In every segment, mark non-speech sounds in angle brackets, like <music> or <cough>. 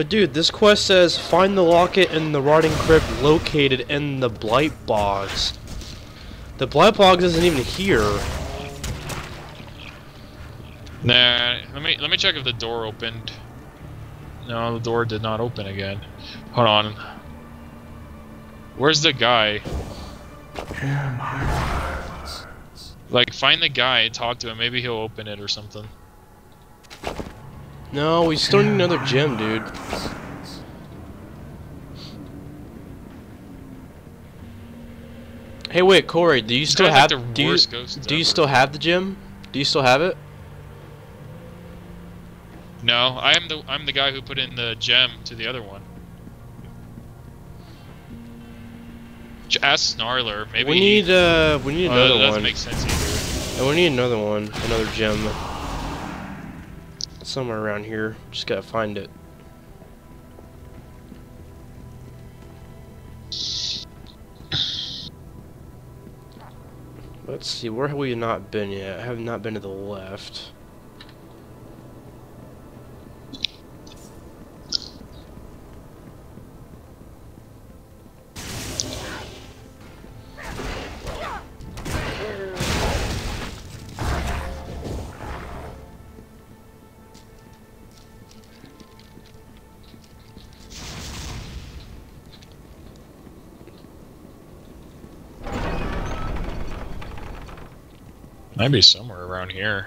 But dude, this quest says find the locket in the rotting crypt located in the blight bogs. The blight bogs isn't even here. Nah, let me let me check if the door opened. No, the door did not open again. Hold on. Where's the guy? Like, find the guy, talk to him. Maybe he'll open it or something. No, we still need another gem, dude. Hey, wait, Corey, do you still like have the do you, do you still have the gem? Do you still have it? No, I am the I'm the guy who put in the gem to the other one. Ask Snarler. Maybe we need uh we need Oh, another that doesn't one. make sense either. And we need another one, another gem. Somewhere around here. Just gotta find it. Let's see, where have we not been yet? I have not been to the left. Might be somewhere around here.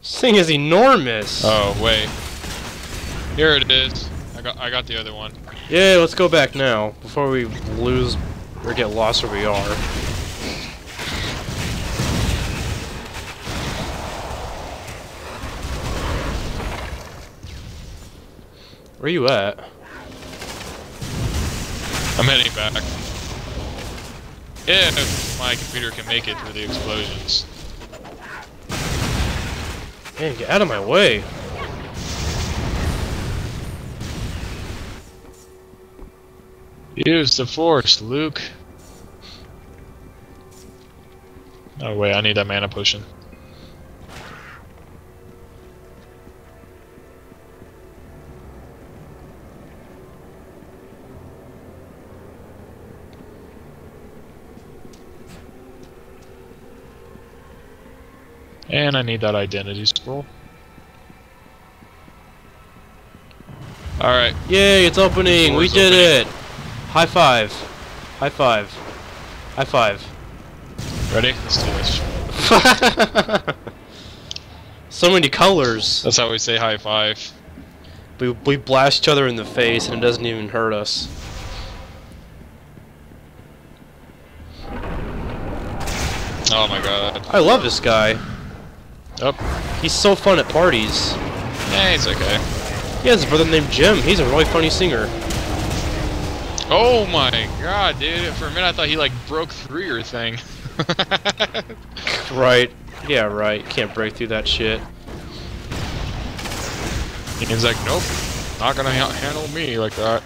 This thing is enormous! Oh wait, here it is. I got I got the other one. Yeah, let's go back now, before we lose or get lost where we are. Where you at? I'm heading back. If my computer can make it through the explosions. Man, get out of my way. Use the force, Luke. Oh wait, I need that mana potion. And I need that identity scroll. Alright, Yay, it's opening! We did opening. it! High five. High five. High five. ready? Let's do this. <laughs> so many colors. That's how we say high five. We, we blast each other in the face and it doesn't even hurt us. Oh my god. I love this guy. Up. He's so fun at parties. Yeah, it's okay. He has a brother named Jim. He's a really funny singer. Oh my god, dude. For a minute I thought he like broke through your thing. <laughs> Right. Yeah, right. Can't break through that shit. He's like, nope. Not gonna ha- handle me like that.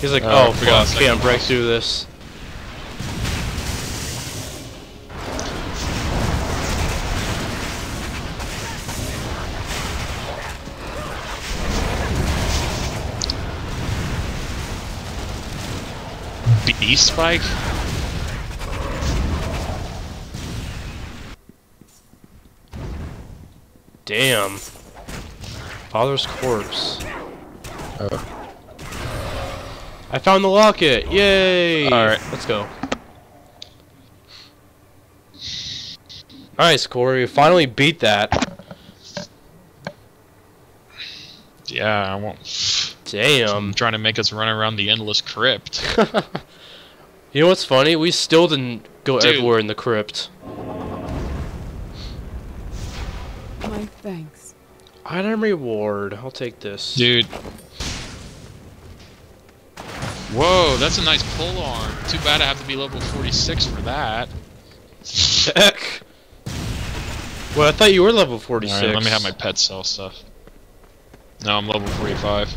He's like, uh, Oh, oh, fuck, can't break through this. Beast Spike? Damn. Father's corpse. Oh. I found the locket! Yay! Alright. Let's go. Nice, Corey. We finally beat that. Yeah, I won't. Damn. trying to make us run around the endless crypt. <laughs> you know what's funny? We still didn't go Dude. everywhere in the crypt. My thanks. Item reward. I'll take this. Dude. Whoa, that's a nice polearm. Too bad I have to be level 46 for that. Heck. Well, I thought you were level 46. Alright, let me have my pet sell stuff. No, I'm level 45.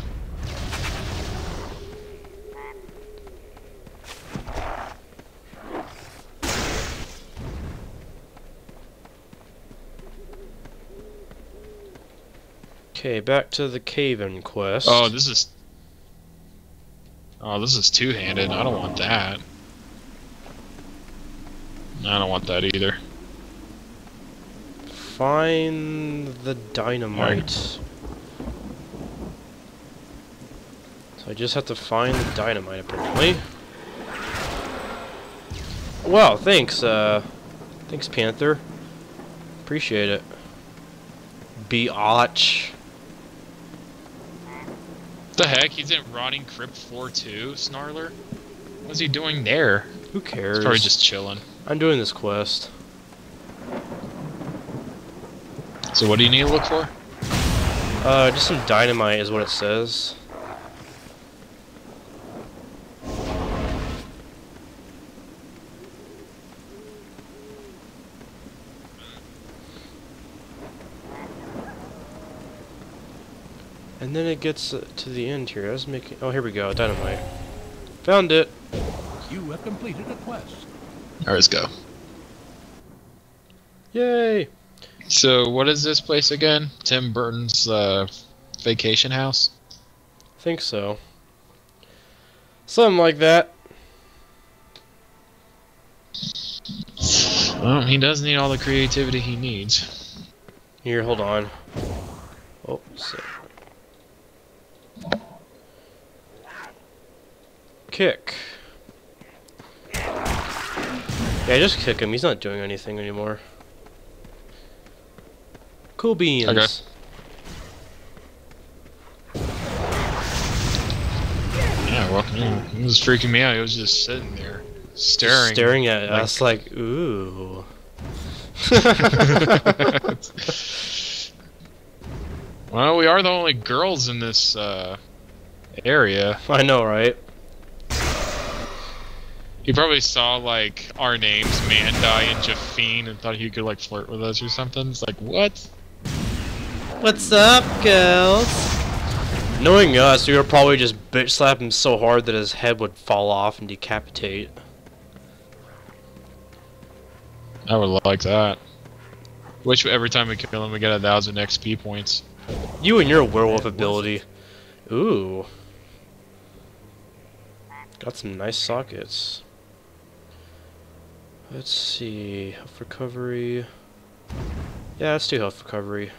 Okay, back to the cave-in quest. Oh, this is. Oh, this is two-handed. I don't want that. I don't want that either. Find the dynamite. So I just have to find the dynamite, apparently. Well, thanks, uh... Thanks, Panther. Appreciate it. Biatch. The heck? He's in Rotting Crypt 4 2, Snarler? What's he doing there? Who cares? He's probably just chilling. I'm doing this quest. So what do you need to look for? Uh, just some dynamite is what it says. And then it gets uh, to the end here. I was making. Oh, here we go. Dynamite. Found it. You have completed a quest. Alright, let's go. Yay! So what is this place again? Tim Burton's uh, vacation house? Think so. Something like that. Well, he does need all the creativity he needs. Here, hold on. Oh, so. Kick. Yeah, just kick him. He's not doing anything anymore. Cool beans. Okay. Yeah, well, it was freaking me out. He was just sitting there, staring. Staring at like- us like, ooh. <laughs> well, we are the only girls in this uh, area. I know, right? He probably saw like our names, Mandai and Jafine, and thought he could like flirt with us or something. It's like, what? What's up, girls? Knowing us, we would probably just bitch slap him so hard that his head would fall off and decapitate. I would like that. Wish every time we kill him, we get a thousand XP points. You and your werewolf ability. Ooh. Got some nice sockets. Let's see. Health recovery. Yeah, let's do health recovery.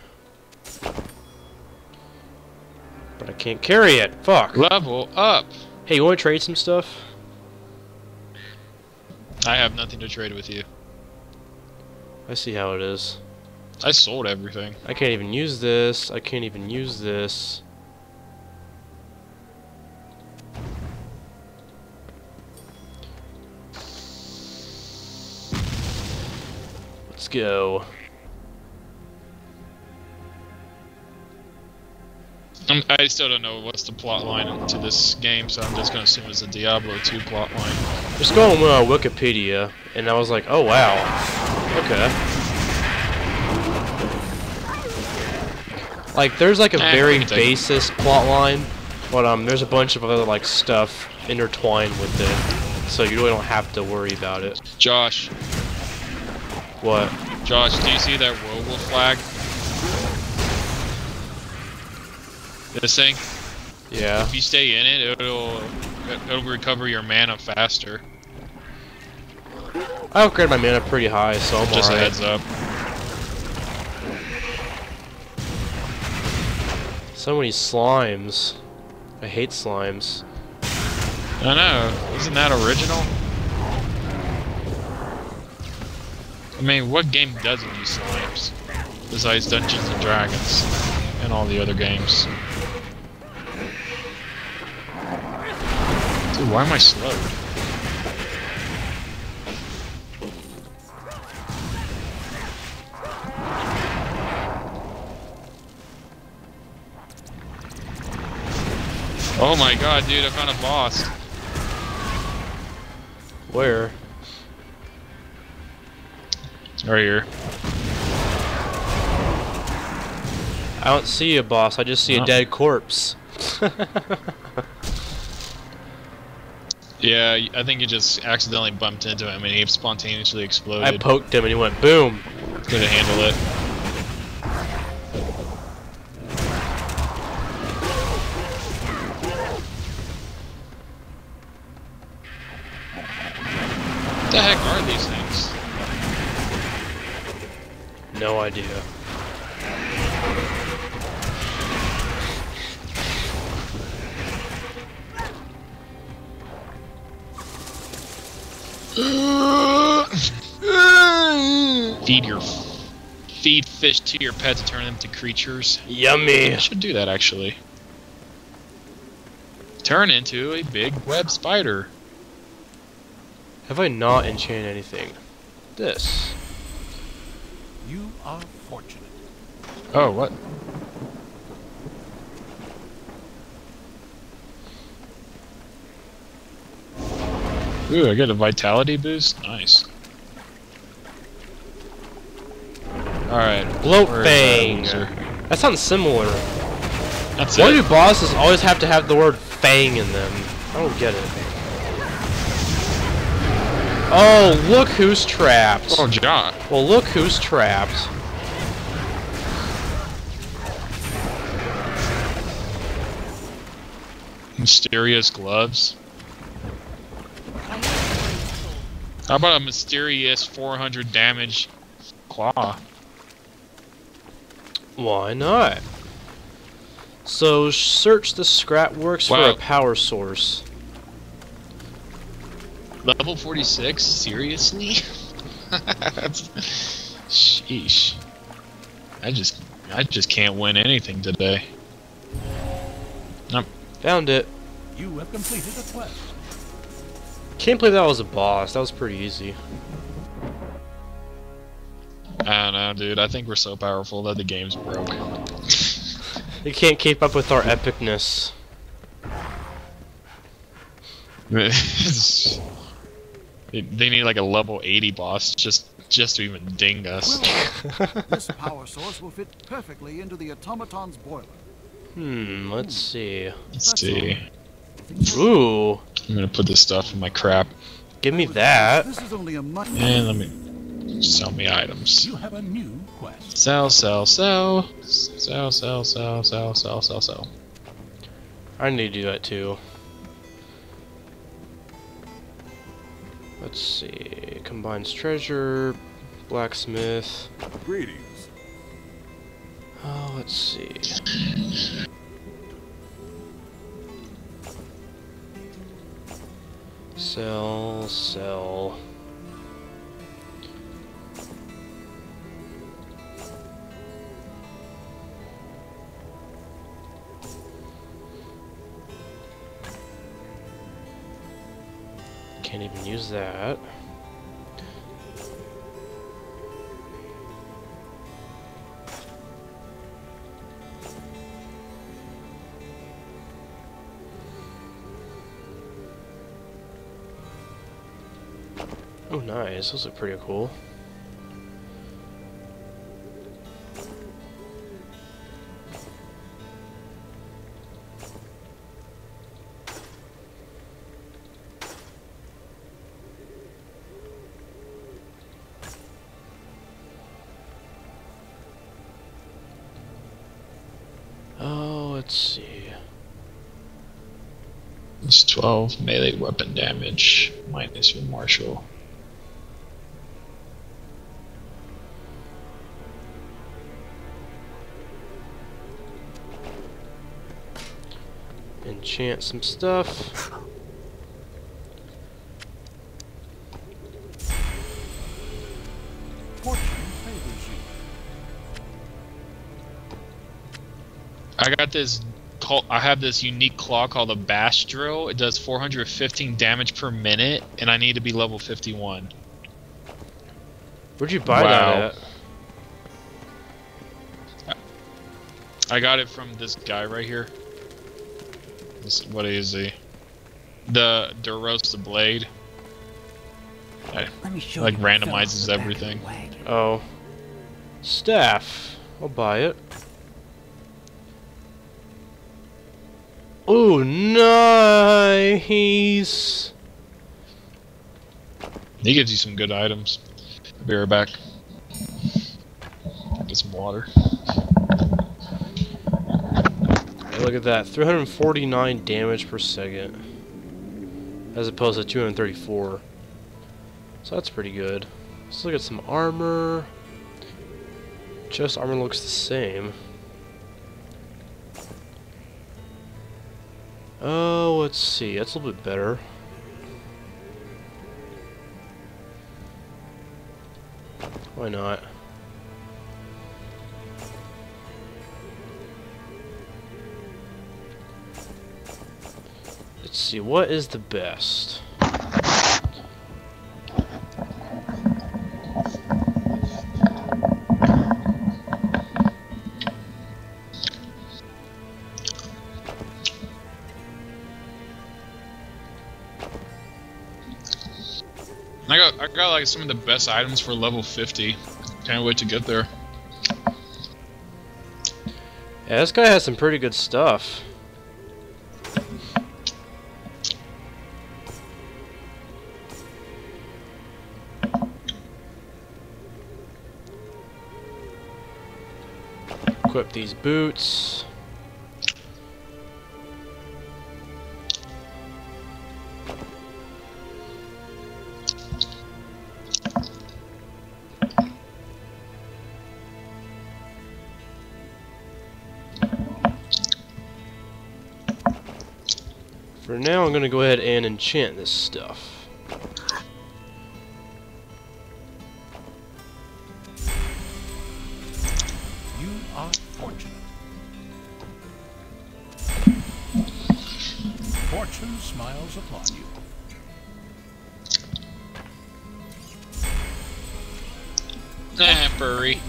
But I can't carry it. Fuck. Level up. Hey, you want to trade some stuff? I have nothing to trade with you. I see how it is. I sold everything. I can't even use this. I can't even use this. Go. I'm, I still don't know what's the plot line to this game, so I'm just gonna assume it's a Diablo 2 plot line. Just going on Wikipedia, and I was like, oh wow. Okay. Like, there's like a Eh, very basis plot line, but um, there's a bunch of other like stuff intertwined with it, so you really don't have to worry about it. Josh, What? Josh, do you see that Robo flag? This thing? Yeah. If you stay in it, it'll it'll recover your mana faster. I upgraded my mana pretty high, so I'm Just a alright. heads up. So many slimes. I hate slimes. I know. Isn't that original? Mean, what game doesn't use slimes? Besides Dungeons and Dragons and all the other games. Dude, why am I slowed? Oh my god, dude, I found a boss. Where? Right here. I don't see a boss, I just see a dead corpse. <laughs> yeah, I think you just accidentally bumped into him and he spontaneously exploded. I poked him and he went boom. Couldn't handle it. What the heck are these things? No idea. <laughs> feed your feed fish to your pet to turn them to creatures. Yummy. I should do that actually. Turn into a big web spider. Have I not enchanted anything? This. You are fortunate. Oh, what? Ooh, I get a vitality boost. Nice. All right. Bloat where is that Fang. That sounds similar. That's Why it. do bosses always have to have the word fang in them? I don't get it. Oh, look who's trapped. Oh, John. Well, look who's trapped. Mysterious gloves. How about a mysterious 400 damage claw? Why not? So, search the scrap works for a power source. Level 46? Seriously? <laughs> Sheesh. I just I just can't win anything today. Found it. You have completed a quest. Can't believe that was a boss. That was pretty easy. I don't know, dude. I think we're so powerful that the game's broke. They can't keep up with our epicness. <laughs> It's- they they need like a level 80 boss just just to even ding us. <laughs> This power source will fit perfectly into the automaton's boiler. Hmm, let's see. Let's see. Ooh, I'm gonna put this stuff in my crap. give me that. This is only a much And let me sell me items. You have a new quest. Sell, sell, sell. Sell, sell, sell, sell, sell, sell, sell. I need to do that too. Let's see. Combines treasure, blacksmith. greetings. Oh, let's see. Sell, sell. Can't even use that. Oh, nice. Those look pretty cool. 12 melee weapon damage minus your martial. Enchant some stuff. Fortune favors you. I got this. Call, I have this unique claw called a bash drill. It does 415 damage per minute, and I need to be level 51. Where'd you buy Wow. that at? I got it from this guy right here. This, what is he? The DeRosa blade. Let me show Like you what fell off randomizes the back of everything. Oh. Staff. I'll buy it. Ooh, nice. He gives you some good items. Be right back. Get some water. Hey, look at that. 349 damage per second. As opposed to 234. So that's pretty good. Let's look at some armor. Just armor looks the same. Oh, let's see. That's a little bit better. Why not? Let's see, what is the best? Like some of the best items for level 50. Can't wait to get there. Yeah, this guy has some pretty good stuff. Equip these boots. Now, I'm going to go ahead and enchant this stuff. You are fortunate. Fortune smiles upon you. Ah, Furry.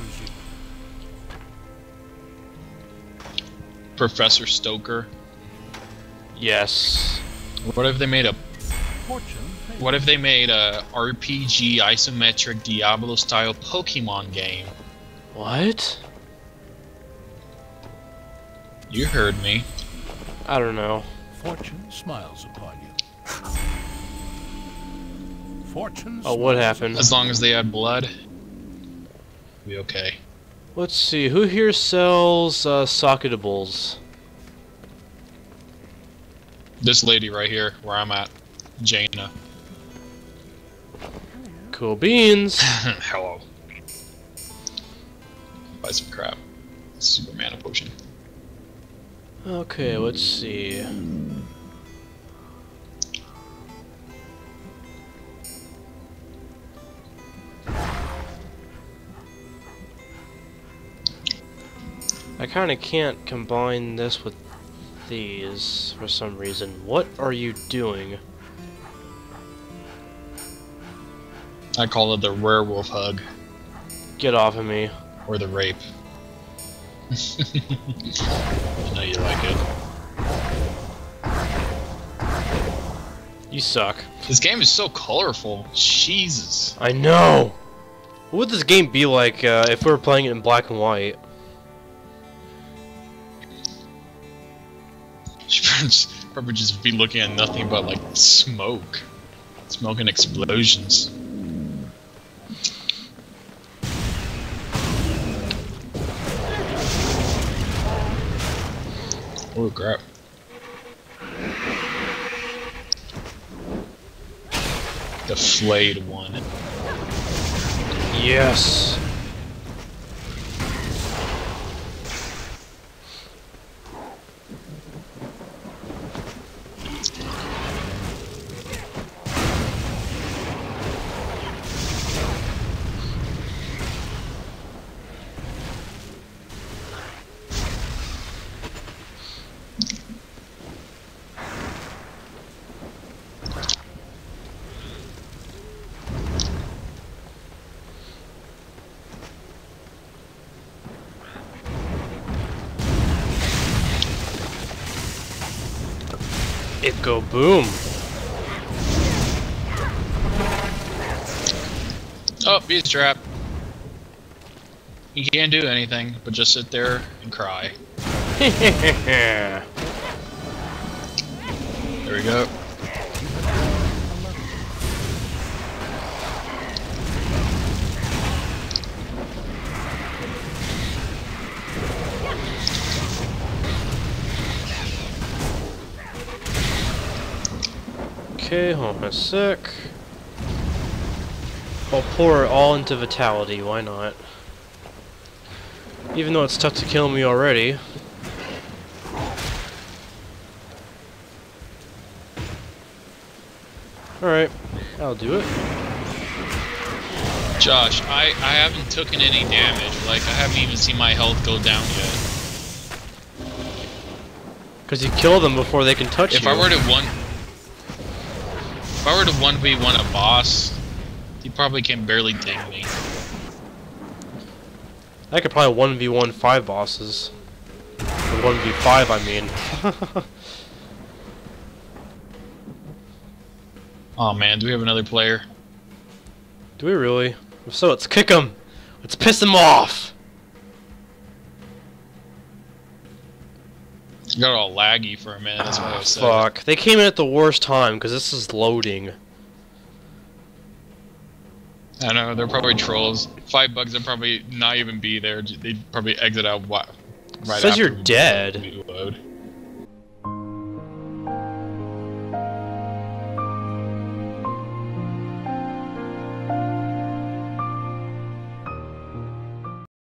Professor Stoker. Yes. What if they made a Fortune What if they made a RPG isometric Diablo style Pokemon game? What? You heard me. I don't know. Fortune smiles upon you. Fortune Oh, what smiles happened? As long as they add blood, be okay. Let's see, who here sells uh, socketables? This lady right here, where I'm at, Jaina. Cool beans. <laughs> Hello. Buy some crap. Super mana potion. Okay, let's see. I kind of can't combine this with these for some reason. What are you doing? I call it the werewolf hug Get off of me. or the rape. <laughs> I know you like it. You suck. This game is so colorful. Jesus. I know! What would this game be like uh, if we were playing it in black and white? Probably just be looking at nothing but like smoke, smoke and explosions. Oh crap! The flayed one. Yes. It go boom. Oh, beast trap. You can't do anything but just sit there and cry. <laughs> There we go. Okay, hold on a sec. I'll pour it all into Vitality, why not? Even though it's tough to kill me already. Alright, I'll do it. Josh, I, I haven't taken any damage. Like, I haven't even seen my health go down yet. Because you kill them before they can touch If you. I were to one... If I were to 1v1 a boss, he probably can barely ding me. I could probably 1v1 five bosses. Or 1v5, I mean. <laughs> Oh man, do we have another player? do we really? If so, let's kick him! Let's piss him off! You got all laggy for a minute, that's what I Ah, was saying. fuck. They came in at the worst time, because this is loading. I know, they're probably trolls. Five bugs would probably not even be there. They'd probably exit out right Says after you're dead.